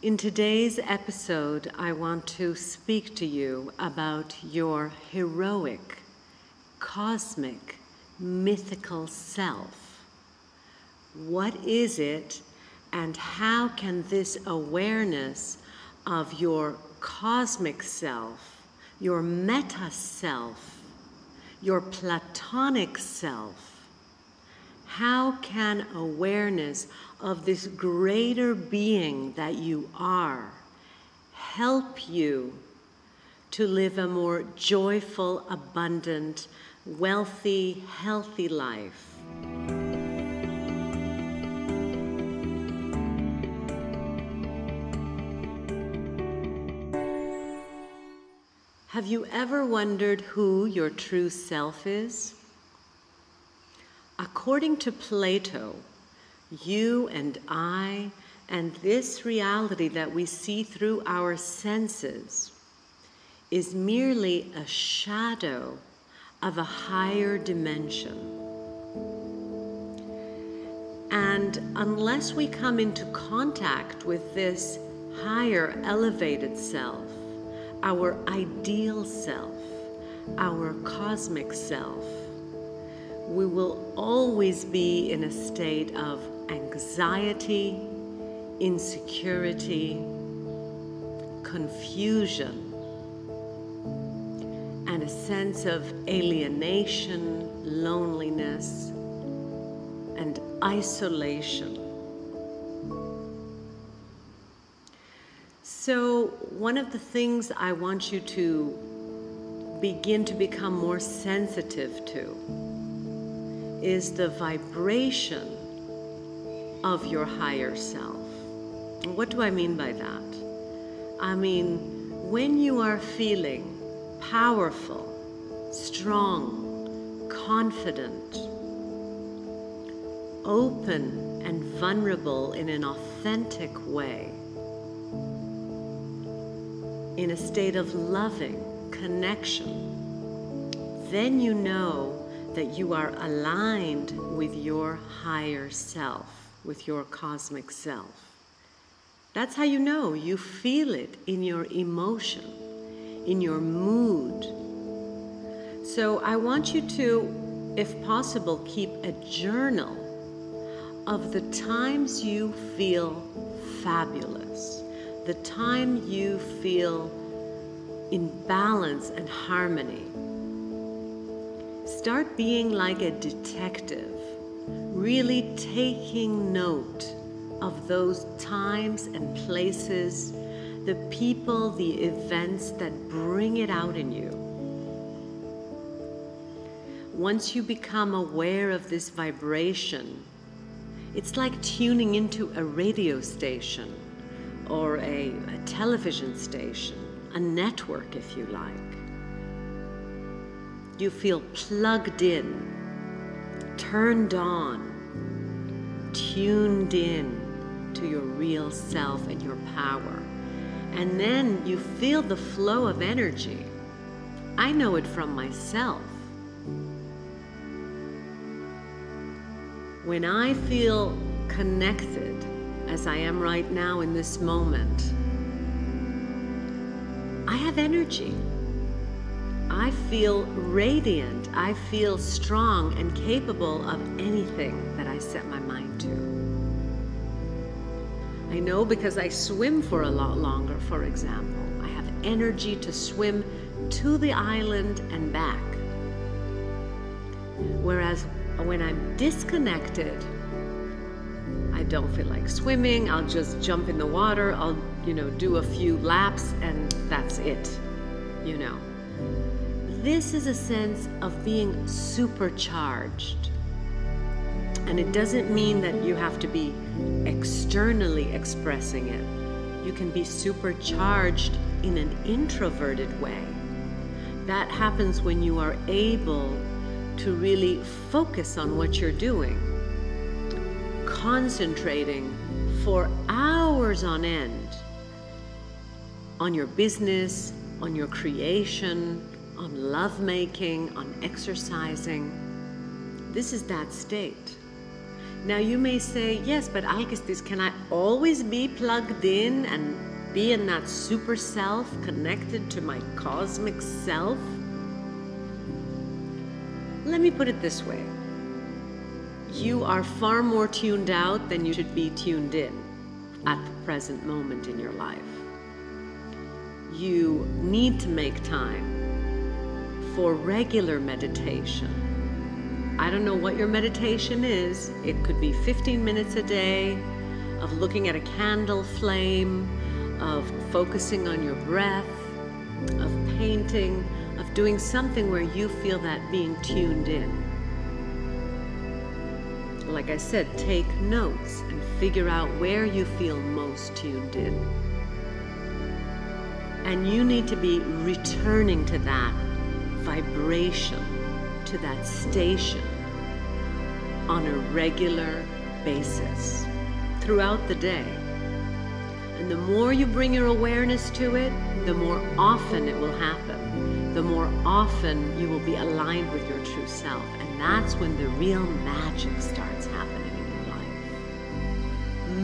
In today's episode, I want to speak to you about your heroic, cosmic, mythical self. What is it, and how can this awareness of your cosmic self, your meta self, your platonic self, how can awareness of this greater being that you are help you to live a more joyful, abundant, wealthy, healthy life? Have you ever wondered who your true self is? According to Plato, you and I and this reality that we see through our senses is merely a shadow of a higher dimension. And unless we come into contact with this higher, elevated self, our ideal self, our cosmic self, we will always be in a state of anxiety, insecurity, confusion, and a sense of alienation, loneliness, and isolation. So, one of the things I want you to begin to become more sensitive to is the vibration of your higher self. What do I mean by that? I mean, when you are feeling powerful, strong, confident, open, and vulnerable in an authentic way, in a state of loving connection, then you know that you are aligned with your higher self, with your cosmic self. That's how you know. You feel it in your emotion, in your mood. So I want you to, if possible, keep a journal of the times you feel fabulous, the time you feel in balance and harmony Start being like a detective, really taking note of those times and places, the people, the events that bring it out in you. Once you become aware of this vibration, it's like tuning into a radio station or a, a television station, a network, if you like you feel plugged in, turned on, tuned in to your real self and your power. And then you feel the flow of energy. I know it from myself. When I feel connected, as I am right now in this moment, I have energy. I feel radiant. I feel strong and capable of anything that I set my mind to. I know because I swim for a lot longer, for example. I have energy to swim to the island and back. Whereas when I'm disconnected, I don't feel like swimming. I'll just jump in the water. I'll, you know, do a few laps and that's it, you know. This is a sense of being supercharged. And it doesn't mean that you have to be externally expressing it. You can be supercharged in an introverted way. That happens when you are able to really focus on what you're doing, concentrating for hours on end on your business, on your creation, on lovemaking, on exercising. This is that state. Now you may say, yes, but Alkistis, can I always be plugged in and be in that super self connected to my cosmic self? Let me put it this way you are far more tuned out than you should be tuned in at the present moment in your life. You need to make time for regular meditation. I don't know what your meditation is. It could be 15 minutes a day of looking at a candle flame, of focusing on your breath, of painting, of doing something where you feel that being tuned in like I said, take notes and figure out where you feel most tuned in. And you need to be returning to that vibration, to that station on a regular basis throughout the day. And the more you bring your awareness to it, the more often it will happen. The more often you will be aligned with your true self. And that's when the real magic starts happening in your life.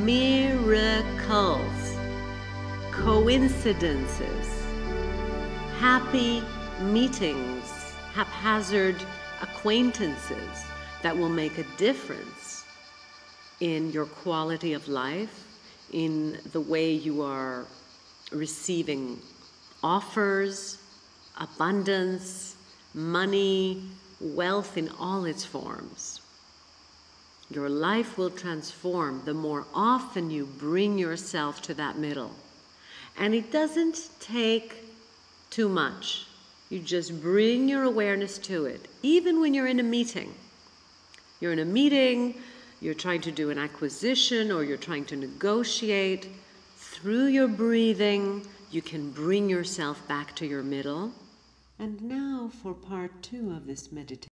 Miracles, coincidences, happy meetings, haphazard acquaintances that will make a difference in your quality of life in the way you are receiving offers, abundance, money, wealth in all its forms. Your life will transform the more often you bring yourself to that middle. And it doesn't take too much. You just bring your awareness to it, even when you're in a meeting. You're in a meeting, you're trying to do an acquisition or you're trying to negotiate, through your breathing, you can bring yourself back to your middle. And now for part two of this meditation.